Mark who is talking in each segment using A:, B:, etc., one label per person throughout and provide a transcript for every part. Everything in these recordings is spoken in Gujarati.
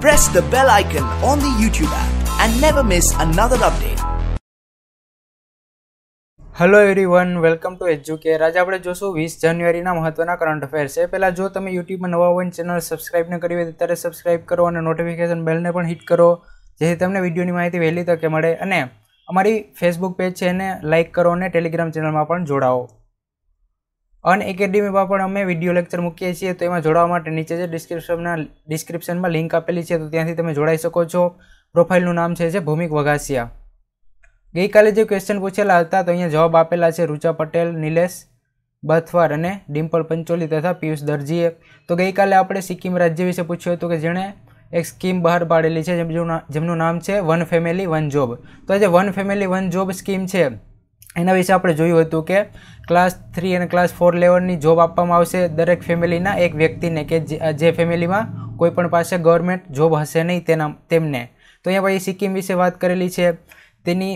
A: press the bell icon on the YouTube app and never miss another update.
B: Hello everyone welcome to Educare આજે આપણે જોશું વીસ જાન્યુઆરીના મહત્વના કરંટ અફેર્સ એ પહેલાં જો તમે યુટ્યુબમાં નવા હોય ચેનલ સબસ્ક્રાઇબ ન કરી હોય ત્યારે સબસ્ક્રાઇબ કરો અને નોટિફિકેશન બેલને પણ હિટ કરો જેથી તમને વિડીયોની માહિતી વહેલી તકે મળે અને અમારી ફેસબુક પેજ છે એને લાઇક કરો અને ટેલિગ્રામ ચેનલમાં પણ જોડાઓ અન એકેડેમીમાં પણ અમે વીડિયો લેક્ચર મૂકીએ છીએ, તો એમાં જોડાવા માટે નીચે જે ડિસ્ક્રિપ્શનના ડિસ્ક્રિપ્શનમાં લિંક આપેલી છે, તો ત્યાંથી તમે જોડાઈ શકો છો. પ્રોફાઇલનું નામ છે જે ભૂમિક વઘાસિયા. ગઈકાલે જે ક્વેશ્ચન પૂછેલા હતા, તો અહીંયા જવાબ આપેલા છે રૂચા પટેલ, નિલેશ બથવાર અને ડિમ્પલ પંચોલી તથા પિયુષ દરજીએ. તો ગઈકાલે આપણે સિક્કિમ રાજ્ય વિશે પૂછ્યું હતું કે જેણે એક સ્કીમ બહાર પાડેલી છે જેમનું નામ છે વન ફેમિલી, વન જોબ. તો આ જે one family, one job scheme છે. એના વિશે આપણે જોયું હતું કે ક્લાસ થ્રી અને ક્લાસ ફોર લેવલની જોબ આપવામાં આવશે દરેક ફેમિલીના એક વ્યક્તિને કે જે ફેમિલીમાં કોઈ પણ પાસે ગવર્મેન્ટ જોબ હશે નહીં તેના, તેમને. તો અહીંયા પછી સિક્કિમ વિશે વાત કરેલી છે. તેની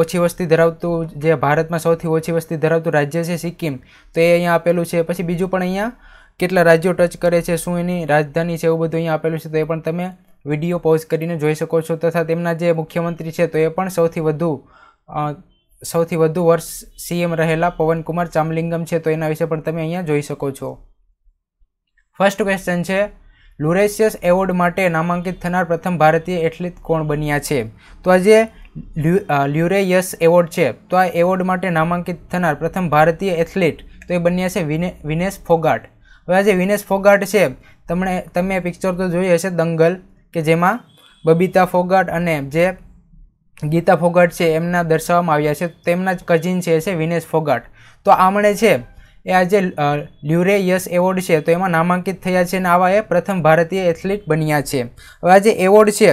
B: ઓછી વસ્તી ધરાવતું, જે ભારતમાં સૌથી ઓછી વસ્તી ધરાવતું રાજ્ય છે સિક્કિમ. તો એ અહીંયા આપેલું છે. પછી બીજું પણ અહીંયા કેટલા રાજ્યો ટચ કરે છે, શું એની રાજધાની છે એવું બધું અહીંયા આપેલું છે, તો એ પણ તમે વીડિયો પોઝ કરીને જોઈ શકો છો. તથા તેમના જે મુખ્યમંત્રી છે તો એ પણ સૌથી વધુ સૌથી વધુ વર્ષ સીએમ રહેલા પવનકુમાર ચામલિંગમ છે, તો એના વિશે પણ તમે અહીંયા જોઈ શકો છો. ફર્સ્ટ ક્વેશ્ચન છે લુરેશિયસ એવોર્ડ માટે નામાંકિત થનાર પ્રથમ ભારતીય એથ્લેટ કોણ બન્યા છે? તો આ જે લ્યુરેયસ એવોર્ડ છે, તો આ એવોર્ડ માટે નામાંકિત થનાર પ્રથમ ભારતીય એથ્લેટ, તો એ બન્યા છે વિને, વિનેશ ફોગાટ. હવે આ જે વિનેશ ફોગાટ છે, તમને, તમે પિક્ચર તો જોઈ હશે દંગલ, કે જેમાં બબીતા ફોગાટ અને જે ગીતા ફોગાટ છે, એમના દર્શાવવામાં આવ્યા છે, તેમના જ કઝિન છે છે વિનેશ ફોગાટ. તો આમણે છે, એ આજે લ્યુરે યસ એવોર્ડ છે, તો એમાં નામાંકિત થયા છે અને આવા એ પ્રથમ ભારતીય એથ્લીટ બન્યા છે. હવે આ જે એવોર્ડ છે,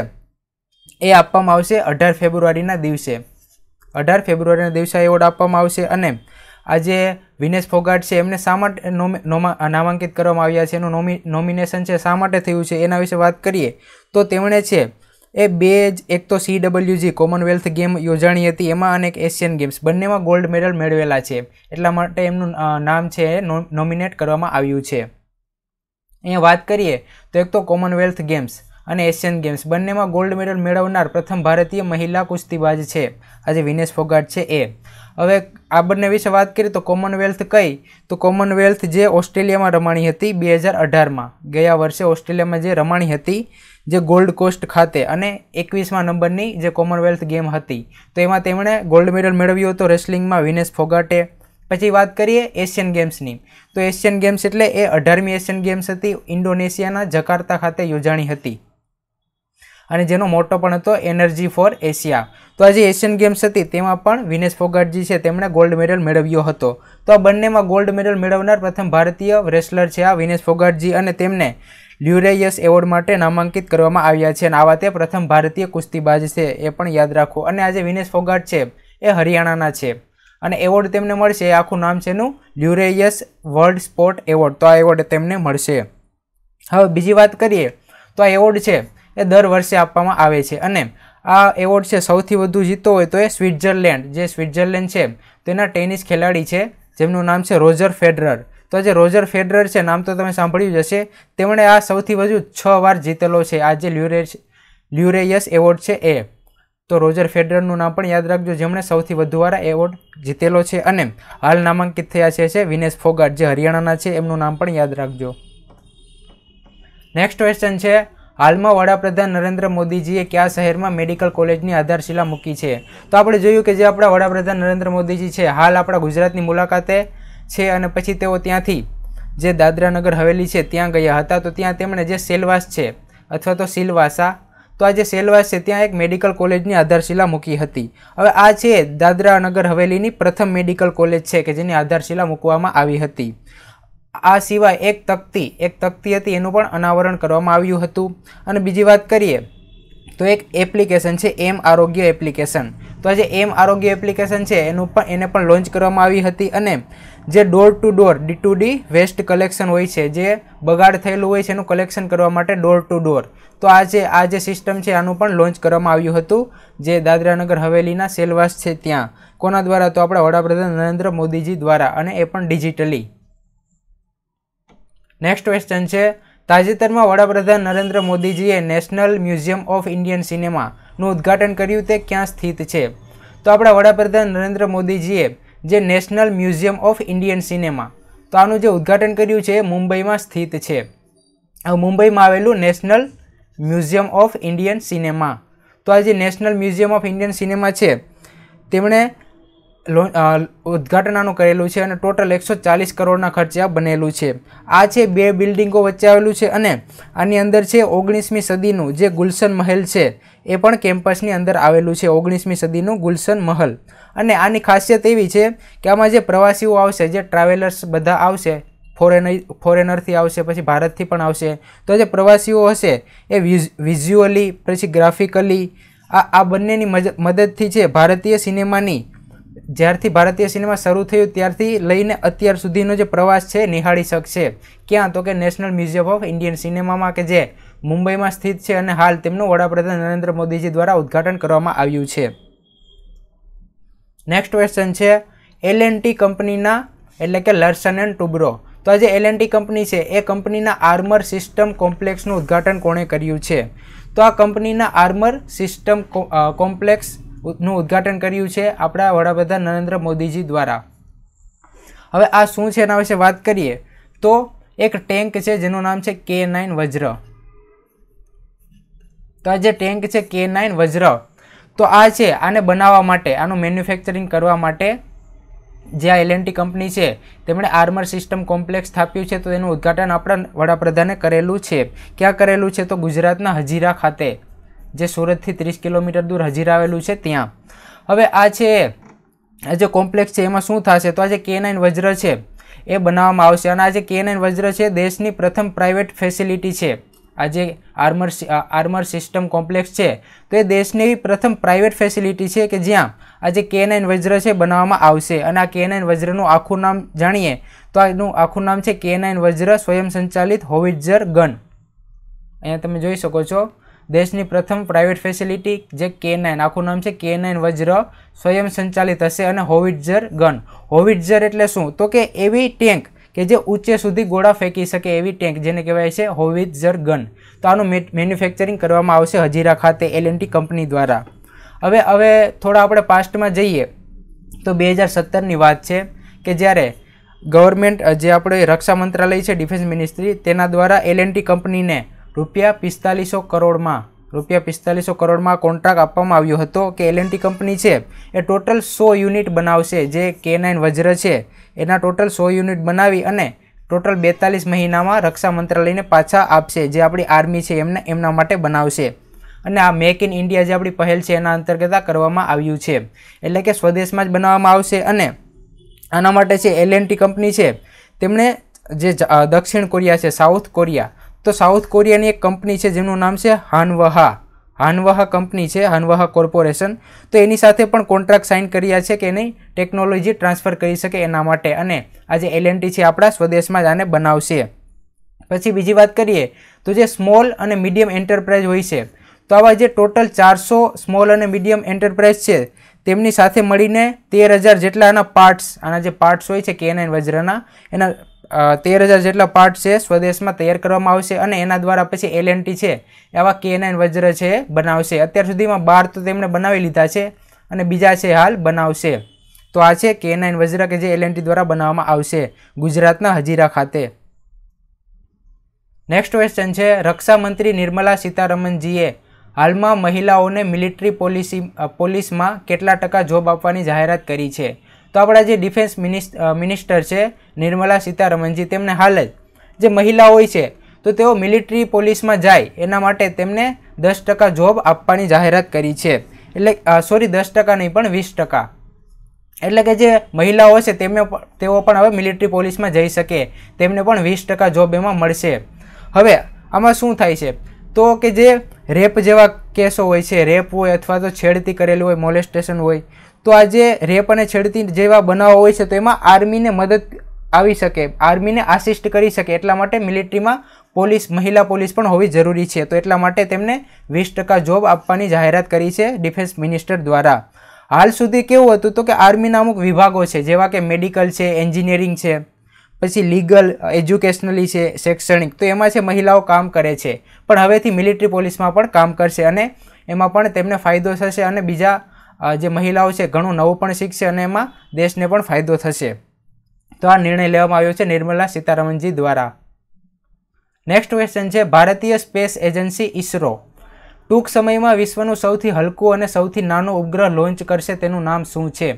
B: એ આપવામાં આવશે અઢાર ફેબ્રુઆરીના દિવસે. અઢાર ફેબ્રુઆરીના દિવસે એવોર્ડ આપવામાં આવશે અને આજે વિનેશ ફોગાટ છે, એમને શા માટે નામાંકિત કરવામાં આવ્યા છે, એનું નોમિનેશન છે, શા માટે થયું છે, એના વિશે વાત કરીએ, તો તેમણે છે એ બે જ, એક તો C W G Commonwealth game યોજાણી હતી. એમાં અને એક એશિયન ગેમ્સ બંનેમાં ગોલ્ડ મેડલ મેળવેલા છે. એટલા માટે એમનું નામ છે નોમિનેટ કરવામાં આવ્યું છે. અહીંયા વાત કરીએ, તો એક તો કોમનવેલ્થ ગેમ્સ અને એશિયન ગેમ્સ બંનેમાં ગોલ્ડ મેડલ મેળવનાર પ્રથમ ભારતીય મહિલા કુસ્તીબાજ છે. આજે વિનેશ ફોગાટ છે એ. હવે આ બંને વિશે વાત કરીએ તો કોમનવેલ્થ કઈ? તો કોમનવેલ્થ જે ઓસ્ટ્રેલિયામાં રમાણી હતી બે હજાર અઢારમાં, ગયા વર્ષે ઓસ્ટ્રેલિયામાં જે રમાણી હતી જે ગોલ્ડ કોસ્ટ ખાતે અને એકવીસમાં નંબરની જે કોમનવેલ્થ ગેમ હતી. તો એમાં તેમણે ગોલ્ડ મેડલ મેળવ્યો હતો રેસલિંગમાં વિનેશ ફોગાટે. પછી વાત કરીએ એશિયન ગેમ્સની. તો એશિયન ગેમ્સ એટલે એ અઢારમી એશિયન ગેમ્સ હતી, ઇન્ડોનેશિયાના જકાર્તા ખાતે યોજાણી હતી. અને જેનો મોટો પણ હતો એનર્જી ફોર એશિયા. તો આ જે એશિયન ગેમ્સ હતી તેમાં પણ વિનેશ ફોગાટજી છે તેમણે ગોલ્ડ મેડલ મેળવ્યો હતો. તો આ બંનેમાં ગોલ્ડ મેડલ મેળવનાર પ્રથમ ભારતીય રેસલર છે આ વિનેશ ફોગાટજી અને તેમને લ્યુરેયસ એવોર્ડ માટે નામાંકિત કરવામાં આવ્યા છે અને આવા તે પ્રથમ ભારતીય કુસ્તીબાજ છે, એ પણ યાદ રાખો. અને આજે વિનેશ ફોગાટ છે, એ હરિયાણાના છે. અને એવોર્ડ તેમને મળશે, એ આખું નામ છે એનું લ્યુરેયસ વર્લ્ડ સ્પોર્ટ એવોર્ડ. તો આ એવોર્ડ તેમને મળશે. હવે બીજી વાત કરીએ, તો આ એવોર્ડ છે, એ દર વર્ષે આપવામાં આવે છે. અને આ એવોર્ડ છે, સૌથી વધુ જીતો હોય તો એ સ્વિટ્ઝરલેન્ડ. જે સ્વિટ્ઝરલેન્ડ છે, તેના ટેનિસ ખેલાડી છે, જેમનું નામ છે રોજર ફેડરર. તો જે રોજર ફેડરર છે, નામ તો તમે સાંભળ્યું જ હશે. તેમણે આ સૌથી વધુ છ વાર જીતેલો છે. આ જે લ્યુરે લ્યુરેયસ એવોર્ડ છે એ. તો રોજર ફેડરરનું નામ પણ યાદ રાખજો, જેમણે સૌથી વધુ વાર એવોર્ડ જીતેલો છે. અને હાલ નામાંકિત થયા છે વિનેશ ફોગાટ, જે હરિયાણાના છે, એમનું નામ પણ યાદ રાખજો. નેક્સ્ટ ક્વેશ્ચન છે, હાલમાં વડાપ્રધાન નરેન્દ્ર મોદીજીએ કયા શહેરમાં મેડિકલ કોલેજની આધારશિલા મૂકી છે? તો આપણે જોયું કે જે આપણા વડાપ્રધાન નરેન્દ્ર મોદીજી છે, હાલ આપણા ગુજરાતની મુલાકાતે છે અને પછી તેઓ ત્યાંથી જે દાદરાનગર હવેલી છે ત્યાં ગયા હતા, તો ત્યાં તેમણે જે સેલવાસ છે અથવા તો સિલવાસા તો આ જે સેલવાસ છે ત્યાં એક મેડિકલ કોલેજની આધારશિલા મૂકી હતી. હવે આ છે દાદરા નગર હવેલીની પ્રથમ મેડિકલ કોલેજ છે કે જેની આધારશિલા મૂકવામાં આવી હતી. આ સિવાય એક તકતી એક તકતી હતી, એનું પણ અનાવરણ કરવામાં આવ્યું હતું. અને બીજી વાત કરીએ, તો એક એપ્લિકેશન છે, એમ આરોગ્ય એપ્લિકેશન. તો આ જે એમ આરોગ્ય એપ્લિકેશન છે, એનું પણ, એને પણ લોન્ચ કરવામાં આવી હતી અને જે door to door D to D waste collection હોય છે, જે બગાડ થયેલું હોય છે, એનું કલેક્શન કરવા માટે ડોર ટુ ડોર તો આ જે આ જે સિસ્ટમ છે, આનું પણ લોન્ચ કરવામાં આવ્યું હતું, જે દાદરાનગર હવેલીના સેલવાસ છે ત્યાં. કોના દ્વારા? તો આપણા વડાપ્રધાન નરેન્દ્ર મોદીજી દ્વારા, અને એ પણ ડિજિટલી નેક્સ્ટ ક્વેશ્ચન છે, તાજેતરમાં વડાપ્રધાન નરેન્દ્ર મોદીજીએ નેશનલ મ્યુઝિયમ ઓફ ઇન્ડિયન સિનેમાનું ઉદ્ઘાટન કર્યું, તે ક્યાં સ્થિત છે? તો આપણા વડાપ્રધાન નરેન્દ્ર મોદીજીએ જે national museum of Indian cinema. તો આનું જે ઉદ્ઘાટન કર્યું છે મુંબઈમાં સ્થિત છે. મુંબઈમાં આવેલું national museum of Indian cinema. તો આ જે national museum of Indian cinema છે, તેમણે ઉદ્ઘાટન આનું કરેલું છે અને ટોટલ એકસો ચાલીસ કરોડના ખર્ચે આ બનેલું છે. આ છે બે બિલ્ડિંગો વચ્ચે આવેલું છે અને આની અંદર છે ઓગણીસમી સદીનું જે ગુલશન મહેલ છે, એ પણ કેમ્પસની અંદર આવેલું છે ઓગણીસમી સદીનું ગુલશન મહલ. અને આની ખાસિયત એવી છે કે આમાં જે પ્રવાસીઓ આવશે, જે ટ્રાવેલર્સ બધા આવશે ફોરેનર ફોરેનરથી આવશે, પછી ભારતથી પણ આવશે, તો જે પ્રવાસીઓ હશે, એ વિઝ્યુઅલી પછી ગ્રાફિકલી આ આ બંનેની મદદથી છે ભારતીય સિનેમાની જ્યારથી ભારતીય સિનેમા શરૂ થયું, ત્યારથી લઈને અત્યાર સુધીનો જે પ્રવાસ છે, નિહાળી શકશે. ક્યાં? તો કે નેશનલ મ્યુઝિયમ ઓફ ઇન્ડિયન સિનેમામાં કે જે મુંબઈમાં સ્થિત છે અને હાલ તેમનું વડાપ્રધાન નરેન્દ્ર મોદીજી દ્વારા ઉદ્ઘાટન કરવામાં આવ્યું છે. નેક્સ્ટ ક્વેશ્ચન છે એલ કંપનીના, એટલે કે લર્સન એન્ડ ટુબ્રો તો આ જે એલ કંપની છે, એ કંપનીના આર્મર સિસ્ટમ કોમ્પ્લેક્સનું ઉદ્ઘાટન કોણે કર્યું છે? તો આ કંપનીના આર્મર સિસ્ટમ કોમ્પ્લેક્સ નું ઉદ્ઘાટન કર્યું છે આપણા વડાપ્રધાન નરેન્દ્ર મોદીજી દ્વારા. હવે આ શું છે એના વિશે વાત કરીએ, તો એક ટેન્ક છે જેનું નામ છે કે નાઇન વજ્ર. તો આ જે ટેન્ક છે કે નાઇન વજ્ર, તો આ છે આને બનાવવા માટે, આનું મેન્યુફેક્ચરિંગ કરવા માટે જે આ એલએનટી કંપની છે, તેમણે આર્મર સિસ્ટમ કોમ્પ્લેક્સ સ્થાપ્યું છે, તો એનું ઉદ્ઘાટન આપણા વડાપ્રધાને કરેલું છે. ક્યાં કરેલું છે તો ગુજરાતના હજીરા ખાતે. જે સુરતથી ત્રીસ કિલોમીટર દૂર હજીરા આવેલું છે ત્યાં. હવે આ છે, આ જે કોમ્પ્લેક્સ છે, એમાં શું થશે? તો આ જે કે નાઇન વજ્ર છે, એ બનાવવામાં આવશે. અને આ જે કે નાઇન વજ્ર છે, દેશની પ્રથમ પ્રાઇવેટ ફેસિલિટી છે. આ જે આર્મર આર્મર સિસ્ટમ કોમ્પ્લેક્સ છે, તો એ દેશની પ્રથમ પ્રાઇવેટ ફેસિલિટી છે કે જ્યાં આ જે કે નાઇન વજ્ર છે, બનાવવામાં આવશે. અને આ કે નાઇન વજ્રનું આખું નામ જાણીએ, તો આનું આખું નામ છે કે નાઇન વજ્ર સ્વયં સંચાલિત હોવિટઝર ગન. અહીંયા તમે જોઈ શકો છો. દેશની પ્રથમ પ્રાઇવેટ ફેસિલિટી જે કે નાઇન આખું નામ છે કે નાઇન વજ્ર સ્વયં સંચાલિત હશે અને હોવિટઝર ગન હોવિટઝર એટલે શું? તો કે એવી ટેન્ક કે જે ઊંચે સુધી ગોળા ફેંકી શકે એવી ટેન્ક જેને કહેવાય છે હોવિટઝર ગન તો આનું મેન્યુફેક્ચરિંગ કરવામાં આવશે હજીરા ખાતે એલએનટી કંપની દ્વારા. હવે હવે થોડા આપણે પાસ્ટમાં જઈએ. તો બે હજાર સત્તરની વાત છે કે જ્યારે ગવર્મેન્ટ જે આપણે રક્ષા મંત્રાલય છે ડિફેન્સ મિનિસ્ટ્રી તેના દ્વારા એલએનટી કંપનીને રૂપિયા પિસ્તાલીસો કરોડમાં, રૂપિયા પિસ્તાલીસો કરોડમાં કોન્ટ્રાક્ટ આપવામાં આવ્યો હતો કે એલએનટી કંપની છે. એ ટોટલ સો યુનિટ બનાવશે, જે કે નાઇન વજ્ર છે. એના ટોટલ સો યુનિટ બનાવી અને ટોટલ બેતાલીસ મહિનામાં રક્ષા મંત્રાલયને પાછા આપશે, જે આપણી આર્મી છે એમને એમના માટે બનાવશે. અને આ મેક ઇન ઇન્ડિયા જે આપણી પહેલ છે, એના અંતર્ગત કરવામાં આવ્યું છે. એટલે કે સ્વદેશમાં જ બનાવવામાં આવશે અને આના માટે છે એલએનટી કંપની છે તેમણે જે દક્ષિણ કોરિયા છે, સાઉથ કોરિયા તો સાઉથ કોરિયાની એક કંપની છે જેનું નામ છે હાનવહા. હાનવહા કંપની છે, હાનવહા કોર્પોરેશન. તો એની સાથે પણ કોન્ટ્રાક્ટ સાઇન કર્યા છે કે નહીં, ટેકનોલોજી ટ્રાન્સફર કરી શકે એના માટે. અને આજે એલએનટી છે આપણા સ્વદેશમાં જ આને બનાવશે. પછી બીજી વાત કરીએ, તો જે સ્મોલ અને મીડિયમ એન્ટરપ્રાઇઝ હોય છે, તો આવા જે ટોટલ ચારસો સ્મોલ અને મીડિયમ એન્ટરપ્રાઇઝ છે, તેમની સાથે મળીને તેર હજાર જેટલા આના પાર્ટ્સ, આના જે પાર્ટ્સ હોય છે, કે એન વજ્રના, એના તેર હજાર જેટલા પાર્ટ છે સ્વદેશમાં તૈયાર કરવામાં આવશે અને એના દ્વારા પછી એલ છે, એવા કે નાઇન વજ્ર છે બનાવશે. અત્યાર સુધીમાં બાર તો તેમણે બનાવી લીધા છે અને બીજા છે હાલ બનાવશે. તો આ છે કે નાઇન વજ્ર કે જે એલ દ્વારા બનાવવામાં આવશે ગુજરાતના હજીરા ખાતે. નેક્સ્ટ ક્વેશ્ચન છે, રક્ષામંત્રી નિર્મલા સીતારમણજીએ હાલમાં મહિલાઓને મિલિટરી પોલિસી પોલીસમાં કેટલા ટકા જોબ આપવાની જાહેરાત કરી છે? તો આપણા જે ડિફેન્સ મિનિસ્ટર છે નિર્મલા સીતારમણજી, તેમને હાલ જ જે મહિલા હોય છે, તો તેઓ મિલિટરી પોલીસમાં જાય, એના માટે તેમને દસ ટકા જોબ આપવાની જાહેરાત કરી છે. એટલે સોરી, દસ ટકા નહીં, પણ વીસ ટકા. એટલે કે જે મહિલાઓ છે તેમને તેઓ પણ હવે મિલિટરી પોલીસમાં જઈ શકે, તેમને પણ વીસ ટકા જોબ એમાં મળશે. હવે, આમાં શું થાય છે? તો કે જે રેપ જેવા કેસો હોય છે, રેપ હોય અથવા તો છેડતી કરેલું હોય, મોલેસ્ટેશન હોય તો આ જે રેપ અને છેડતી જેવા બનાવો હોય છે, તો એમાં આર્મીને મદદ આવી શકે, આર્મીને આસિસ્ટ કરી શકે, એટલા માટે મિલિટરીમાં પોલીસ, મહિલા પોલીસ પણ હોવી જરૂરી છે. તો એટલા માટે તેમને વીસ ટકા જોબ આપવાની જાહેરાત કરી છે ડિફેન્સ મિનિસ્ટર દ્વારા. હાલ સુધી કેવું હતું તો કે આર્મીના અમુક વિભાગો છે, જેવા કે મેડિકલ છે, એન્જિનિયરિંગ છે, પછી લીગલ, એજ્યુકેશનલી છે, શૈક્ષણિક, તો એમાં છે મહિલાઓ કામ કરે છે. પણ હવેથી મિલિટરી પોલીસમાં પણ કામ કરશે અને એમાં પણ તેમને ફાયદો થશે અને બીજા જે મહિલાઓ છે, ઘણું નવું પણ શીખશે અને એમાં દેશને પણ ફાયદો થશે. તો આ નિર્ણય લેવામાં આવ્યો છે નિર્મલા સીતારમણજી દ્વારા. નેક્સ્ટ ક્વેશ્ચન છે, ભારતીય સ્પેસ એજન્સી ઇસરો ટૂંક સમયમાં વિશ્વનું સૌથી હલકું અને સૌથી નાનું ઉપગ્રહ લોન્ચ કરશે તેનું નામ શું છે?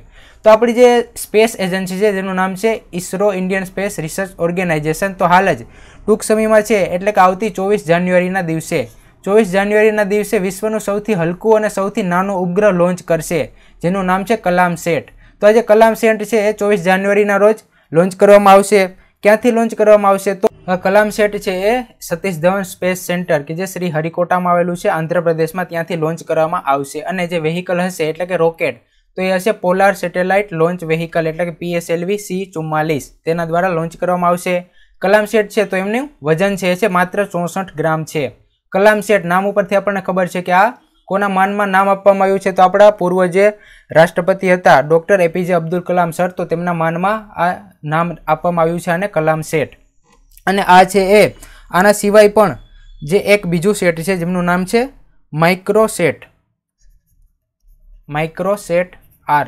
B: તો આપણી જે સ્પેસ એજન્સી છે જેનું નામ છે ISRO Indian space research organisation. તો હાલ જ ટૂંક સમયમાં છે, એટલે કે આવતી ચોવીસ જાન્યુઆરીના દિવસે ચોવીસ જાન્યુઆરીના દિવસે વિશ્વનું સૌથી હલકું અને સૌથી નાનું ઉપગ્રહ લોન્ચ કરશે, જેનું નામ છે કલામ સેટ તો આજે કલામ સેટ છે એ ચોવીસ જાન્યુઆરીના રોજ લોન્ચ કરવામાં આવશે. ક્યાંથી લોન્ચ કરવામાં આવશે? તો કલામ સેટ છે એ સતીશ ધવન સ્પેસ સેન્ટર, કે જે શ્રી હરિકોટામાં આવેલું છે, આંધ્રપ્રદેશમાં ત્યાંથી લોન્ચ કરવામાં આવશે. અને જે વેહિકલ હશે, એટલે કે રોકેટ તો એ હશે પોલાર સેટેલાઇટ લોન્ચ વેહિકલ એટલે કે પીએસએલવી સી ચુમ્માલીસ, તેના દ્વારા લોન્ચ કરવામાં આવશે. કલામ સેટ છે, તો એમનું વજન છે માત્ર ચોસઠ ગ્રામ છે. કલામ શેઠ નામ ઉપરથી આપણને ખબર છે કે આ કોના માનમાં નામ આપવામાં આવ્યું છે તો આપણા પૂર્વ જે રાષ્ટ્રપતિ હતા doctor A P J Abdul Kalam sir તો તેમના માનમાં આ નામ આપવામાં આવ્યું છે અને કલામ શેઠ. અને આ છે એ. આના સિવાય પણ જે એક બીજું સેટ છે જેમનું નામ છે માઇક્રોસેટ માઇક્રોસેટ આર.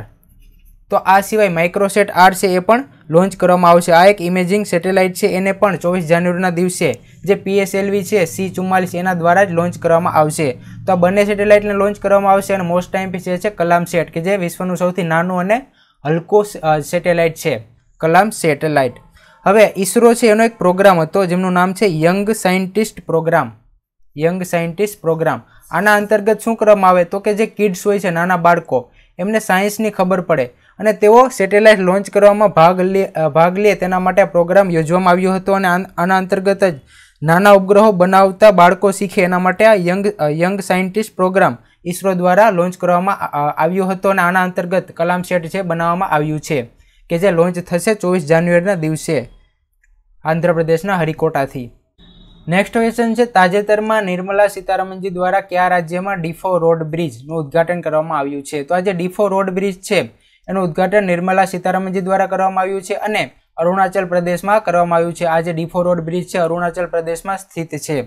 B: તો આ સિવાય માઇક્રોસેટ આર છે એ પણ લોન્ચ કરવામાં આવશે. આ એક ઇમેજિંગ સેટેલાઇટ છે. એને પણ ચોવીસ જાન્યુઆરીના દિવસે જે પીએસએલવી છે, સી ચુમ્માલીસ એના દ્વારા જ લોન્ચ કરવામાં આવશે. તો આ બંને સેટેલાઇટને લોન્ચ કરવામાં આવશે અને મોસ્ટ ટાઈમ જે છે કલામ સેટ, કે જે વિશ્વનું સૌથી નાનું અને હલકો સેટેલાઇટ છે. કલામ સેટેલાઇટ. હવે ઈસરો છે, એનો એક પ્રોગ્રામ હતો જેમનું નામ છે young scientist programme. Young scientist programme. આના અંતર્ગત શું કરવામાં આવે? તો કે જે કિડ્સ હોય છે, નાના બાળકો, એમને સાયન્સની ખબર પડે. અને તેઓ સેટેલાઇટ લોન્ચ કરવામાં ભાગ લે ભાગ લે તેના માટે પ્રોગ્રામ યોજવામાં આવ્યો હતો અને આના અંતર્ગત જ નાના ઉપગ્રહો બનાવતા બાળકો શીખે એના માટે આ young young scientist programme ISRO દ્વારા લોન્ચ કરવામાં આવ્યો હતો અને આના અંતર્ગત કલામ સેટ છે બનાવવામાં આવ્યું છે, કે જે લોન્ચ થશે ચોવીસ જાન્યુઆરીના દિવસે આંધ્રપ્રદેશના હરિકોટાથી. નેક્સ્ટ ક્વેશ્ચન છે, તાજેતરમાં નિર્મલા સીતારમણજી દ્વારા કયા રાજ્યમાં ડીફો રોડ બ્રિજનું ઉદ્ઘાટન કરવામાં આવ્યું છે? તો આ જે ડીફો રોડ બ્રિજ છે. એનું ઉદ્ઘાટન નિર્મલા સીતારામનજી દ્વારા કરવામાં આવ્યું છે અને અરુણાચલ પ્રદેશમાં કરવામાં આવ્યું છે. આ જે ડીફો રોડ બ્રિજ છે, અરુણાચલ પ્રદેશમાં સ્થિત છે.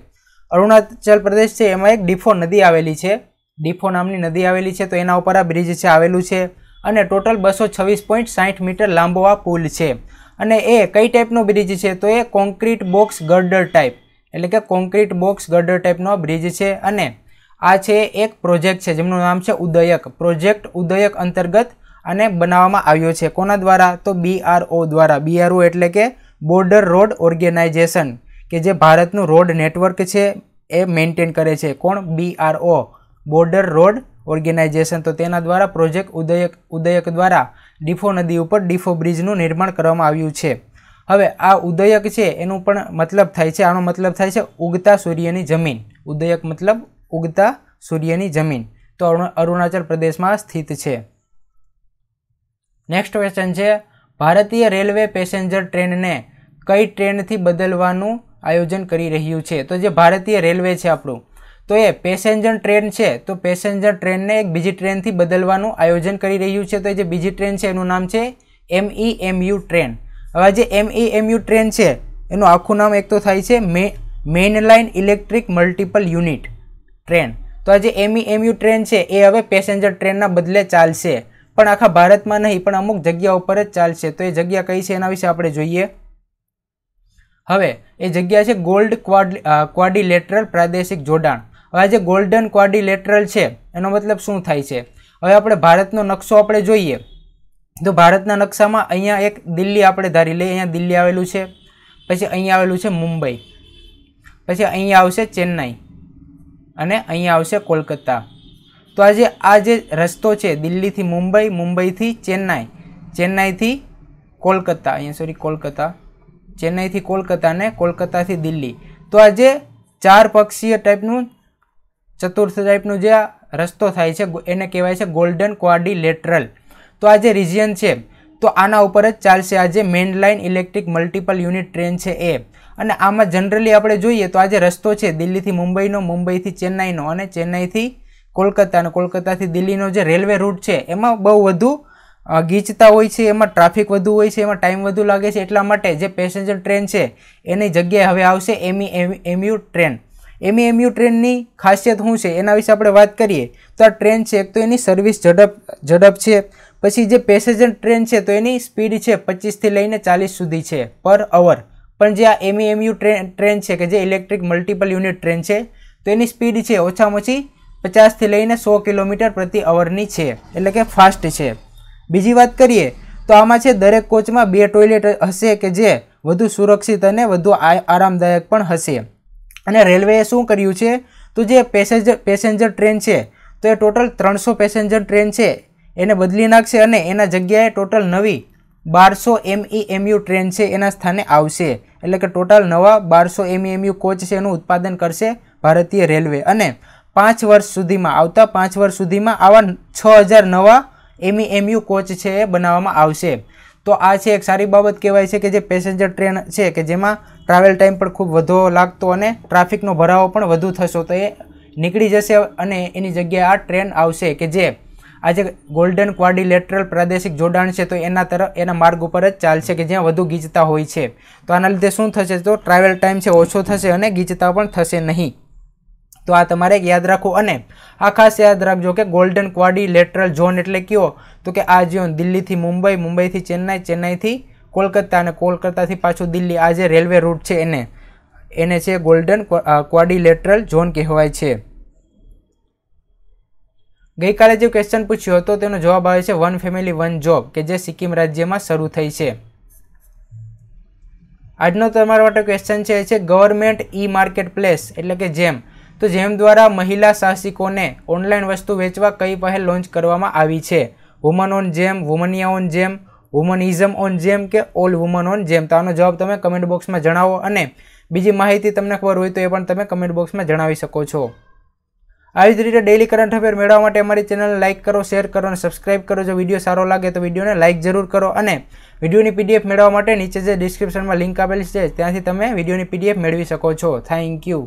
B: અરુણાચલ પ્રદેશ છે, એમાં એક ડીફો નદી આવેલી છે. ડીફો નામની નદી આવેલી છે, તો એના ઉપર આ બ્રિજ છે, આવેલું છે. અને ટોટલ બસો છવ્વીસ પોઈન્ટ સાઠ મીટર લાંબો આ પુલ છે. અને એ કઈ ટાઈપનો બ્રિજ છે? તો એ કોન્ક્રીટ બોક્સ ગર્ડર ટાઈપ, એટલે કે કોન્ક્રીટ બોક્સ ગર્ડર ટાઈપનો બ્રિજ છે. અને આ છે એક પ્રોજેક્ટ છે, જેમનું નામ છે ઉદયક. પ્રોજેક્ટ ઉદયક અંતર્ગત અને બનાવવામાં આવ્યો છે. કોના દ્વારા? તો બીઆરઓ દ્વારા. બીઆરઓ એટલે કે બોર્ડર રોડ ઓર્ગેનાઇઝેશન કે જે ભારતનું રોડ નેટવર્ક છે, એ મેન્ટેન કરે છે. કોણ? બીઆરઓ બોર્ડર રોડ ઓર્ગેનાઇઝેશન તો તેના દ્વારા પ્રોજેક્ટ ઉદયક ઉદયક દ્વારા ડીફો નદી ઉપર ડીફો બ્રિજનું નિર્માણ કરવામાં આવ્યું છે. હવે આ ઉદયક છે, એનું પણ મતલબ થાય છે. આનો મતલબ થાય છે ઉગતા સૂર્યની જમીન. ઉદયક મતલબ ઉગતા સૂર્યની જમીન. તો અરુણાચલ પ્રદેશમાં સ્થિત છે. નેક્સ્ટ ક્વેશ્ચન છે, ભારતીય રેલવે પેસેન્જર ટ્રેનને કઈ ટ્રેનથી બદલવાનું આયોજન કરી રહ્યું છે? તો જે ભારતીય રેલવે છે આપણું, તો એ પેસેન્જર ટ્રેન છે, તો પેસેન્જર ટ્રેનને એક બીજી ટ્રેનથી બદલવાનું આયોજન કરી રહ્યું છે. તો જે બીજી ટ્રેન છે, એનું નામ છે એમઈ એમયુ ટ્રેન. હવે જે એમઈ એમયુ ટ્રેન છે, એનું આખું નામ એક તો થાય છે મે main line electric multiple unit train. તો આ જે એમઈ એમયુ ટ્રેન છે, એ હવે પેસેન્જર ટ્રેનના બદલે ચાલશે. પણ આખા ભારતમાં નહીં, પણ અમુક જગ્યા ઉપર જ ચાલશે. તો એ જગ્યા કઈ છે એના વિશે આપણે જોઈએ. હવે, એ જગ્યા છે ગોલ્ડ ક્વાડ ક્વાડિલેટરલ પ્રાદેશિક જોડાણ. હવે આ જે ગોલ્ડન ક્વાડિલેટરલ છે, એનો મતલબ શું થાય છે? હવે આપણે ભારતનો નકશો આપણે જોઈએ. તો ભારતના નકશામાં અહીંયા એક દિલ્હી આપણે ધારી લઈએ. અહીંયા દિલ્હી આવેલું છે, પછી અહીંયા આવેલું છે મુંબઈ, પછી અહીંયા આવશે ચેન્નાઈ, અને અહીંયા આવશે કોલકાતા. તો આજે આ જે રસ્તો છે, દિલ્હીથી મુંબઈ, મુંબઈથી ચેન્નાઈ. ચેન્નાઈથી કોલકાતા, અહીંયા સોરી કોલકાતા. ચેન્નાઈથી કોલકાતા ને કોલકાતાથી દિલ્હી. તો આ જે ચાર પક્ષીય ટાઈપનું ચતુર્થ ટાઈપનું જે રસ્તો થાય છે એને કહેવાય છે ગોલ્ડન ક્વાડિલેટરલ તો આ જે રિજિયન છે, તો આના ઉપર જ ચાલશે આ જે main line electric multiple unit train છે એ. અને આમાં જનરલી આપણે જોઈએ તો આ જે રસ્તો છે, દિલ્હીથી મુંબઈનો, મુંબઈથી ચેન્નાઈનો અને ચેન્નાઈથી કોલકાતા અને કોલકાતાથી દિલ્હીનો જે રેલવે રૂટ છે, એમાં બહુ વધુ ગીચતા હોય છે, એમાં ટ્રાફિક વધુ હોય છે, એમાં ટાઈમ વધુ લાગે છે, એટલા માટે જે પેસેન્જર ટ્રેન છે, એની જગ્યાએ હવે આવશે MEMU train. MEMU ટ્રેનની ખાસિયત શું છે, એના વિશે આપણે વાત કરીએ, તો આ ટ્રેન છે, એક તો એની સર્વિસ ઝડપ ઝડપ છે, પછી જે પેસેન્જર ટ્રેન છે, તો એની સ્પીડ છે પચીસથી લઈને ચાલીસ સુધી છે, પર અવર. પણ જે આ એમી, એમયુ ટ્રેન ટ્રેન છે, કે જે ઇલેક્ટ્રિક મલ્ટિપલ યુનિટ ટ્રેન છે, તો એની સ્પીડ છે ઓછામાં ઓછી પચાસથી લઈને સો કિલોમીટર પ્રતિ અવરની છે. એટલે કે ફાસ્ટ છે. બીજી વાત કરીએ, તો આમાં છે દરેક કોચમાં બે ટોયલેટ હશે કે જે વધુ સુરક્ષિત અને વધુ આરામદાયક પણ હશે. અને રેલવેએ શું કર્યું છે? તો જે પેસેન્જર પેસેન્જર ટ્રેન છે, તો એ ટોટલ ત્રણસો પેસેન્જર ટ્રેન છે. એને બદલી નાખશે અને એના જગ્યાએ ટોટલ નવી બારસો એમઈ એમયુ ટ્રેન છે એના સ્થાને આવશે. એટલે કે ટોટલ નવા બારસો એમઈ એમયુ કોચ છે એનું ઉત્પાદન કરશે ભારતીય રેલવે. અને પાંચ વર્ષ સુધીમાં આવતા પાંચ વર્ષ સુધીમાં આવા છ હજાર નવા એમઈ એમયુ કોચ છે એ બનાવવામાં આવશે. તો આ છે એક સારી બાબત કહેવાય છે કે જે પેસેન્જર ટ્રેન છે કે જેમાં ટ્રાવેલ ટાઈમ પણ ખૂબ વધુ લાગતો અને ટ્રાફિકનો ભરાવો પણ વધુ થશો તો એ નીકળી જશે અને એની જગ્યાએ આ ટ્રેન આવશે કે જે આજે ગોલ્ડન ક્વાડિલેટરલ પ્રાદેશિક જોડાણ છે તો એના તરફ એના માર્ગ ઉપર જ ચાલશે કે જ્યાં વધુ ગીચતા હોય છે. તો આના લીધે શું થશે તો ટ્રાવેલ ટાઈમ છે ઓછો થશે અને ગીચતા પણ થશે નહીં. તો આ તમારે યાદ રાખો અને આ ખાસ યાદ રાખજો કે ગોલ્ડન ક્વાડ્રિલેટરલ ઝોન એટલે કયો? તો કે આ ઝોન દિલ્હીથી મુંબઈ, મુંબઈથી ચેન્નાઈ, ચેન્નાઈથી કોલકાતા અને કોલકાતાથી પાછું દિલ્હી. આ જે રેલવે રૂટ છે એને એને છે ગોલ્ડન ક્વાડ્રિલેટરલ ઝોન કહેવાય છે. ગઈકાલે જે ક્વેશ્ચન પૂછ્યો હતો તેનો જવાબ આવે છે વન ફેમિલી વન જોબ કે જે સિક્કિમ રાજ્યમાં શરૂ થઈ છે. આજનો તમારા માટે ક્વેશ્ચન છે, એ છે ગવર્મેન્ટ ઈ માર્કેટ પ્લેસ એટલે કે જેમ તો જેમ દ્વારા મહિલા સાહસિકોને ઓનલાઈન વસ્તુ વેચવા કઈ પહેલ લોન્ચ કરવામાં આવી છે? વુમન ઓન જેમ વુમનિયા ઓન જેમ વુમનિઝમ ઓન જેમ કે ઓલ વુમન ઓન જેમ? તો આનો જવાબ તમે કમેન્ટ બોક્સમાં જણાવો અને બીજી માહિતી તમને ખબર હોય તો એ પણ તમે કમેન્ટ બોક્સમાં જણાવી શકો છો. આવી જ રીતે ડેલી કરંટ અફેર મેળવવા માટે અમારી ચેનલ લાઇક કરો શેર કરો અને સબસ્ક્રાઇબ કરો. જો વીડિયો સારો લાગે તો વિડીયોને લાઇક જરૂર કરો અને વિડીયોની પીડીએફ મેળવવા માટે નીચે જે ડિસ્ક્રિપ્શનમાં લિંક આપેલી છે, ત્યાંથી તમે વિડીયોની પીડીએફ મેળવી શકો છો. Thank you